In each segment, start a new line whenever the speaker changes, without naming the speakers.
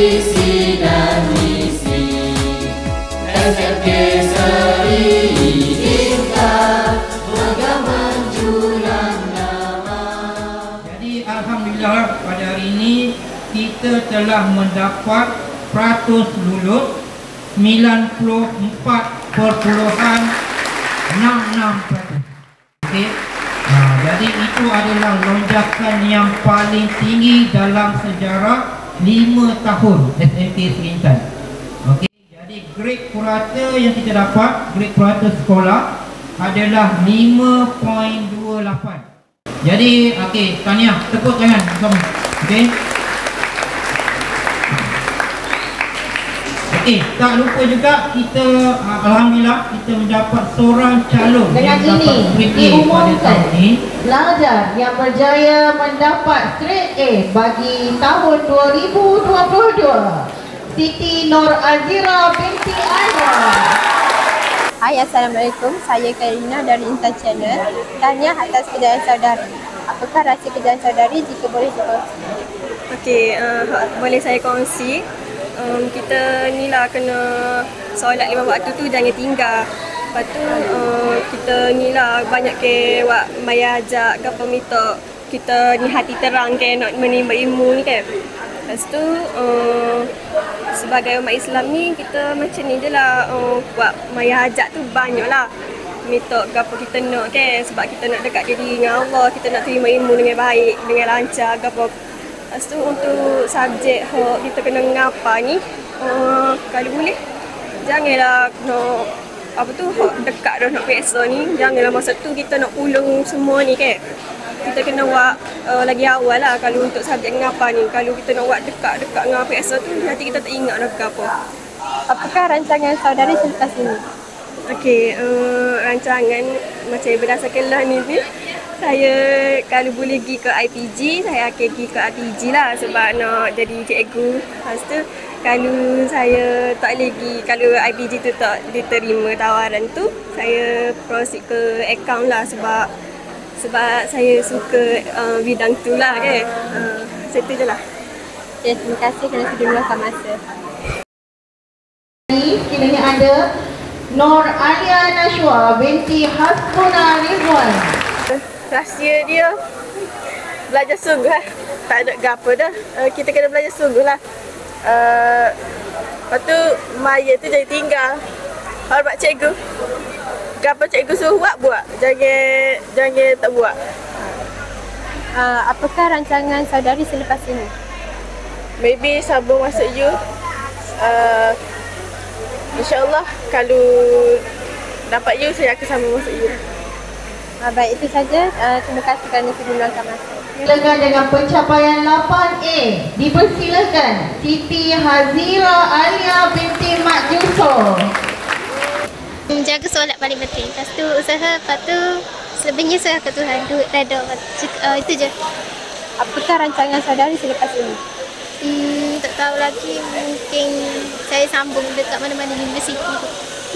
visi dan misi SMK Seri Ika Pegang menjulang nama
Jadi Alhamdulillah pada hari ini kita telah mendapat peratus lulus 94.66%. Okey. Nah, jadi itu adalah lonjakan yang paling tinggi dalam sejarah 5 tahun SMK Serintan. Okey. Jadi grade purata yang kita dapat, grade purata sekolah adalah 5.28. Jadi, okey, tahniah, tepuk tangan. Okey. Okey, tak lupa juga kita uh, alhamdulillah kita mendapat seorang calon
Dengan
yang dapat
ini diumumkan
tahun ini.
pelajar yang berjaya mendapat grade A bagi tahun 2022 Siti Nur Azira binti Azra.
Hai Assalamualaikum, saya Karina dari Intan Channel Tanya atas kejayaan saudari Apakah rahsia kejayaan saudari jika boleh dikongsi?
Okey, uh, boleh saya kongsi. Um, kita ni lah kena solat lima waktu tu jangan tinggal. Lepas tu uh, kita ni lah banyak ke wak maya ajak ke minta kita ni hati terang ke nak menimba ilmu ni kan. Lepas tu uh, sebagai umat Islam ni kita macam ni je lah uh, buat maya ajak tu banyak lah minta apa kita nak kan sebab kita nak dekat diri dengan Allah kita nak terima ilmu dengan baik dengan lancar apa Lepas tu untuk subjek hok kita kena ngapa ni uh, kalau boleh. Janganlah nak apa tu hok dekat dah nak biasa ni. Janganlah masa tu kita nak pulung semua ni kan. Kita kena buat uh, lagi awal lah kalau untuk subjek ngapa ni. Kalau kita nak buat dekat-dekat dengan biasa tu nanti kita tak ingat nak apa.
Apakah rancangan saudari selepas ini?
Okey, uh, rancangan macam berdasarkan lah ni ni saya kalau boleh pergi ke IPG, saya akan pergi ke IPG lah sebab nak jadi cikgu. Lepas tu kalau saya tak pergi, kalau IPG tu tak diterima tawaran tu, saya proceed ke account lah sebab sebab saya suka uh, bidang tu lah kan. Uh, itu je lah.
Okay, terima kasih kerana sudah meluangkan masa.
Kiranya ada Nur Alia Nashwa binti Hasbuna Rizwan.
Rahsia dia belajar sungguh lah. Tak ada gapa dah. Uh, kita kena belajar sungguh lah. Uh, lepas tu Maya tu jadi tinggal. Hormat cikgu. Gapa cikgu suruh buat, buat. Jangan, jangan tak buat.
Uh, apakah rancangan saudari selepas ini?
Maybe sambung masuk you. Uh, InsyaAllah kalau dapat you, saya akan sambung masuk you.
Uh, baik, itu saja. Uh, terima kasih kerana sudah meluangkan masa.
Silakan dengan pencapaian 8A dipersilakan Siti Hazira Alia binti Mak Yusuf.
Menjaga solat paling penting. Lepas tu usaha, lepas tu selebihnya saya ke Tuhan. Duit, reda. Uh, itu je.
Apakah rancangan saudari selepas ini?
Hmm, tak tahu lagi. Mungkin saya sambung dekat mana-mana universiti tu.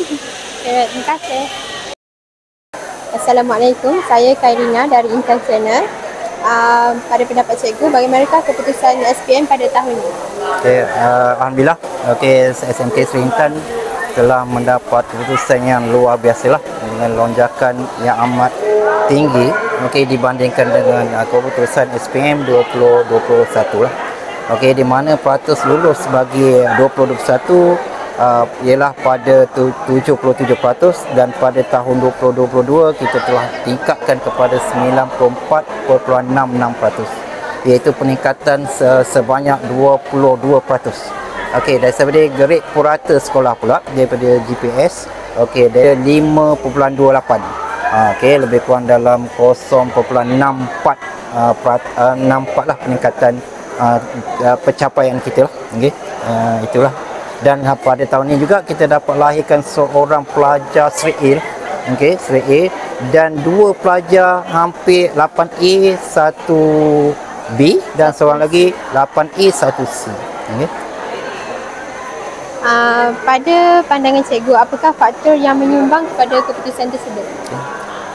Terima kasih. Assalamualaikum, saya Kairina dari Intan Channel. Uh, pada pendapat cikgu, bagaimanakah keputusan SPM pada tahun ini?
Okay, uh, Alhamdulillah, okay, SMK Sri Intan telah mendapat keputusan yang luar biasa lah dengan lonjakan yang amat tinggi okay, dibandingkan dengan uh, keputusan SPM 2021 lah. Okay, di mana peratus lulus bagi 2021 uh, ialah pada tu- 77% dan pada tahun 2022 kita telah tingkatkan kepada 94.66% iaitu peningkatan se- sebanyak 22%. Okey, daripada grade purata sekolah pula daripada GPS, okey dia 5.28. Ha, okey, lebih kurang dalam 0.64 uh, perat- uh, 64 lah peningkatan uh, uh, pencapaian kita lah. Okey. Uh, itulah dan uh, pada tahun ini juga kita dapat lahirkan seorang pelajar Sri A. Okey Sri A. Dan dua pelajar hampir 8A 1B dan seorang lagi 8A 1C okey.
Uh, pada pandangan cikgu, apakah faktor yang menyumbang kepada keputusan tersebut?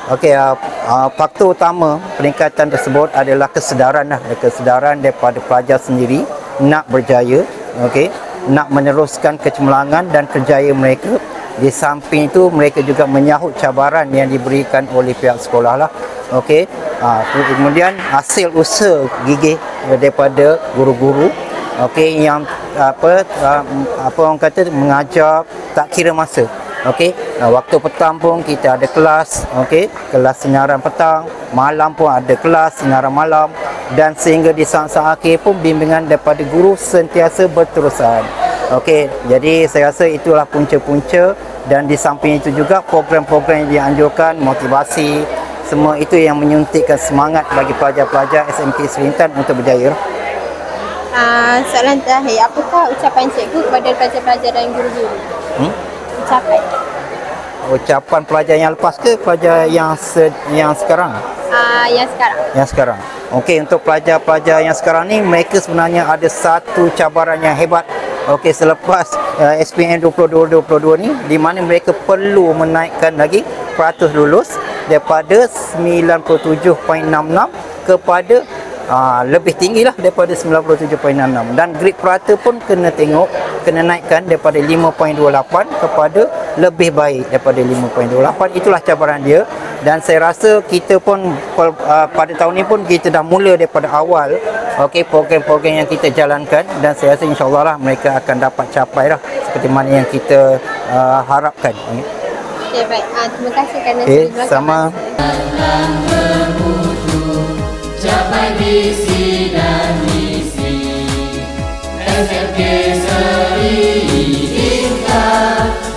Okey, uh, uh, faktor utama peningkatan tersebut adalah kesedaran lah, kesedaran daripada pelajar sendiri nak berjaya, okey nak meneruskan kecemerlangan dan kerjaya mereka. Di samping itu mereka juga menyahut cabaran yang diberikan oleh pihak sekolah lah. Okey ha, kemudian hasil usaha gigih daripada guru-guru. Okey yang apa uh, apa orang kata mengajar tak kira masa. Okey uh, waktu petang pun kita ada kelas. Okey kelas sinaran petang malam pun ada kelas sinaran malam dan sehingga di saat-saat akhir pun bimbingan daripada guru sentiasa berterusan okey jadi saya rasa itulah punca-punca dan di samping itu juga program-program yang dianjurkan motivasi semua itu yang menyuntikkan semangat bagi pelajar-pelajar SMK Serintan untuk berjaya.
Uh, soalan terakhir, apakah ucapan cikgu kepada pelajar-pelajar dan guru-guru?
Hmm?
Ucapan.
Ucapan pelajar yang lepas ke pelajar yang se- yang sekarang?
Uh, yang sekarang.
Yang sekarang. Okey, untuk pelajar-pelajar yang sekarang ni mereka sebenarnya ada satu cabaran yang hebat. Okey, selepas uh, SPM 2022 ni di mana mereka perlu menaikkan lagi peratus lulus daripada 97.66 kepada uh, lebih tinggi lah daripada 97.66 dan grade purata pun kena tengok kena naikkan daripada 5.28 kepada lebih baik daripada 5.28 itulah cabaran dia dan saya rasa kita pun uh, pada tahun ini pun kita dah mula daripada awal okey program-program yang kita jalankan. Dan saya rasa insyaallah lah mereka akan dapat capai lah seperti mana yang kita uh, harapkan.
Okay, baik. Uh, terima kasih kerana
okay,
meluangkan
sama.
Capai visi dan misi. SMK Seri Tingkat